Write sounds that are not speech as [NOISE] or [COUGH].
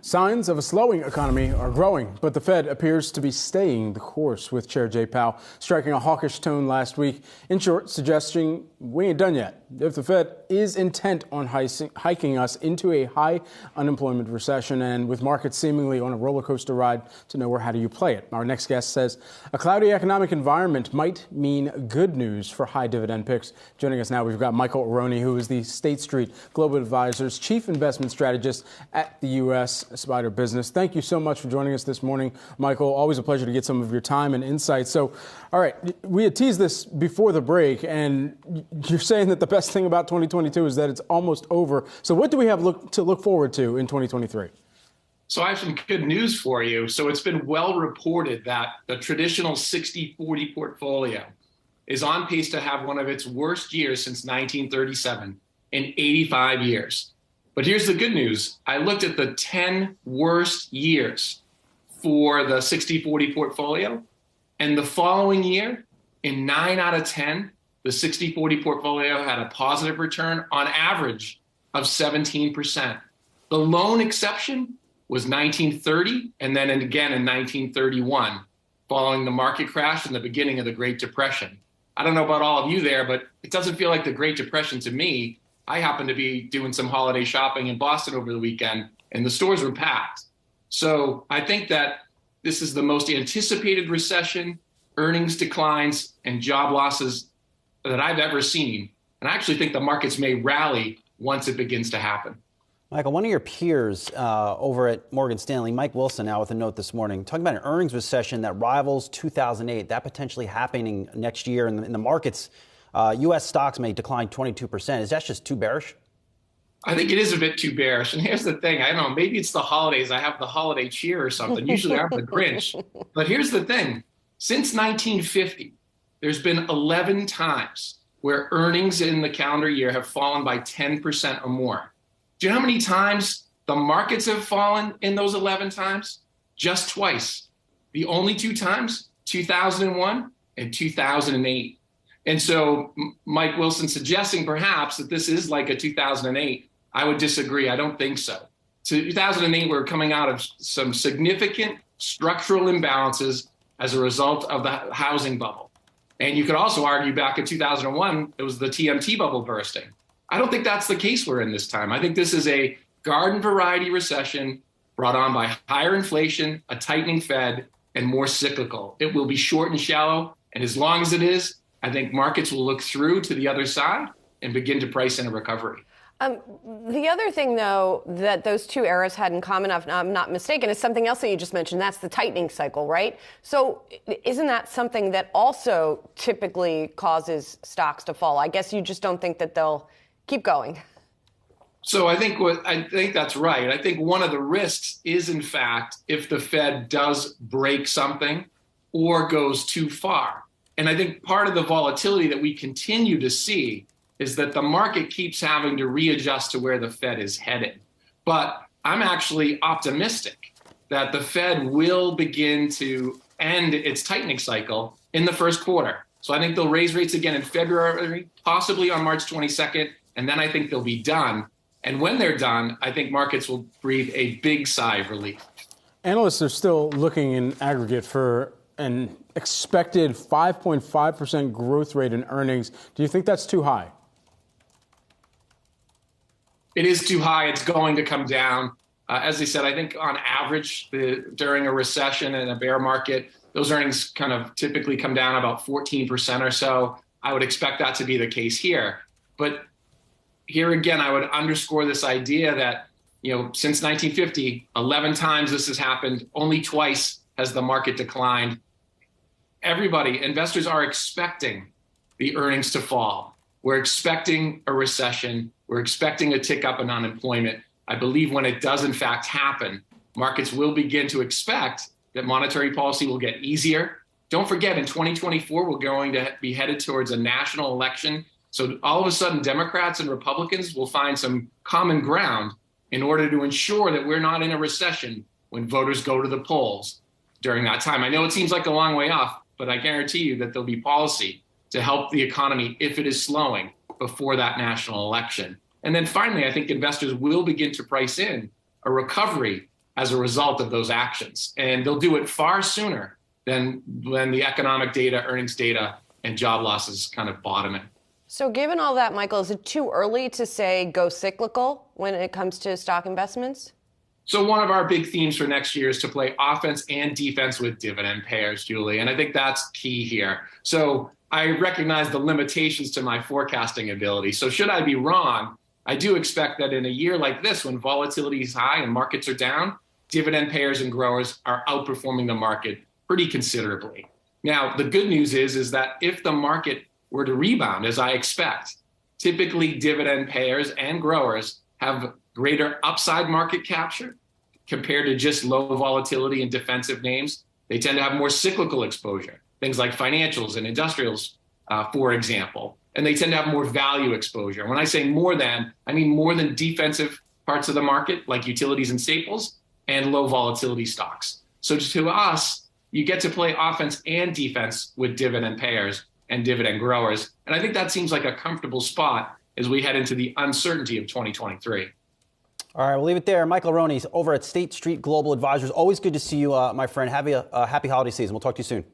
Signs of a slowing economy are growing, but the Fed appears to be staying the course, with Chair Jay Powell striking a hawkish tone last week. In short, suggesting we ain't done yet. If the Fed is intent on hiking us into a high unemployment recession and with markets seemingly on a roller coaster ride to nowhere, how do you play it? Our next guest says a cloudy economic environment might mean good news for high dividend picks. Joining us now, we've got Michael Arone, who is the State Street Global Advisors Chief Investment Strategist at the U.S. SPDR Business. Thank you so much for joining us this morning, Michael. Always a pleasure to get some of your time and insight. So, all right, we had teased this before the break, and you're saying that the best thing about 2022 is that it's almost over. So, what do we have look, to look forward to in 2023? So I have some good news for you. So it's been well reported that the traditional 60-40 portfolio is on pace to have one of its worst years since 1937 in 85 years. But here's the good news. I looked at the 10 worst years for the 60 40 portfolio. And the following year, in nine out of 10, the 60 40 portfolio had a positive return on average of 17%. The lone exception was 1930 and then again in 1931, following the market crash and the beginning of the Great Depression. I don't know about all of you there, but it doesn't feel like the Great Depression to me. I happened to be doing some holiday shopping in Boston over the weekend, and the stores were packed. So I think that this is the most anticipated recession, earnings declines, and job losses that I've ever seen. And I actually think the markets may rally once it begins to happen. Michael, one of your peers uh, over at Morgan Stanley, Mike Wilson, now with a note this morning, talking about an earnings recession that rivals 2008, that potentially happening next year, and the, and the markets uh, U.S. stocks may decline 22%. Is that just too bearish? I think it is a bit too bearish. And here's the thing I don't know, maybe it's the holidays. I have the holiday cheer or something. Usually I'm the Grinch. [LAUGHS] But here's the thing since 1950, there's been 11 times where earnings in the calendar year have fallen by 10% or more. Do you know how many times the markets have fallen in those 11 times? Just twice. The only two times, 2001 and 2008. And so Mike Wilson suggesting perhaps that this is like a 2008. I would disagree. I don't think so. So 2008, we're coming out of some significant structural imbalances as a result of the housing bubble. And you could also argue back in 2001, it was the TMT bubble bursting. I don't think that's the case we're in this time. I think this is a garden variety recession brought on by higher inflation, a tightening Fed, and more cyclical. It will be short and shallow. And as long as it is, I think markets will look through to the other side and begin to price in a recovery. Um, the other thing, though, that those two eras had in common, if I'm not mistaken, is something else that you just mentioned. That's the tightening cycle, right? So, isn't that something that also typically causes stocks to fall? I guess you just don't think that they'll keep going. So I think what I think that's right. I think one of the risks is, in fact, if the Fed does break something or goes too far. And I think part of the volatility that we continue to see is that the market keeps having to readjust to where the Fed is headed. But I'm actually optimistic that the Fed will begin to end its tightening cycle in the first quarter. So I think they'll raise rates again in February, possibly on March 22nd, and then I think they'll be done. And when they're done, I think markets will breathe a big sigh of relief. Analysts are still looking in aggregate for an expected 5.5% growth rate in earnings. Do you think that's too high? It is too high. It's going to come down. Uh, as I said, I think on average, the, during a recession and a bear market, those earnings kind of typically come down about 14% or so. I would expect that to be the case here. But here again, I would underscore this idea that, you know, since 1950, 11 times this has happened, only twice has the market declined everybody, investors are expecting the earnings to fall. We're expecting a recession. We're expecting a tick up in unemployment. I believe when it does, in fact, happen, markets will begin to expect that monetary policy will get easier. Don't forget, in 2024, we're going to be headed towards a national election. So all of a sudden, Democrats and Republicans will find some common ground in order to ensure that we're not in a recession when voters go to the polls during that time. I know it seems like a long way off, but I guarantee you that there'll be policy to help the economy if it is slowing before that national election. And then finally, I think investors will begin to price in a recovery as a result of those actions. And they'll do it far sooner than when the economic data, earnings data, and job losses kind of bottom bottoming. So, given all that, Michael, is it too early to say go cyclical when it comes to stock investments? So, one of our big themes for next year is to play offense and defense with dividend payers, Julie. And I think that's key here. So, I recognize the limitations to my forecasting ability. So, should I be wrong, I do expect that in a year like this, when volatility is high and markets are down, dividend payers and growers are outperforming the market pretty considerably. Now, the good news is, is that if the market were to rebound, as I expect, typically dividend payers and growers have greater upside market capture compared to just low volatility and defensive names. They tend to have more cyclical exposure, things like financials and industrials, uh, for example. And they tend to have more value exposure. When I say more than, I mean more than defensive parts of the market, like utilities and staples, and low volatility stocks. So to us, you get to play offense and defense with dividend payers and dividend growers. And I think that seems like a comfortable spot as we head into the uncertainty of 2023. All right, we'll leave it there. Michael Arone over at State Street Global Advisors. Always good to see you, uh, my friend. Have a, a happy holiday season. We'll talk to you soon.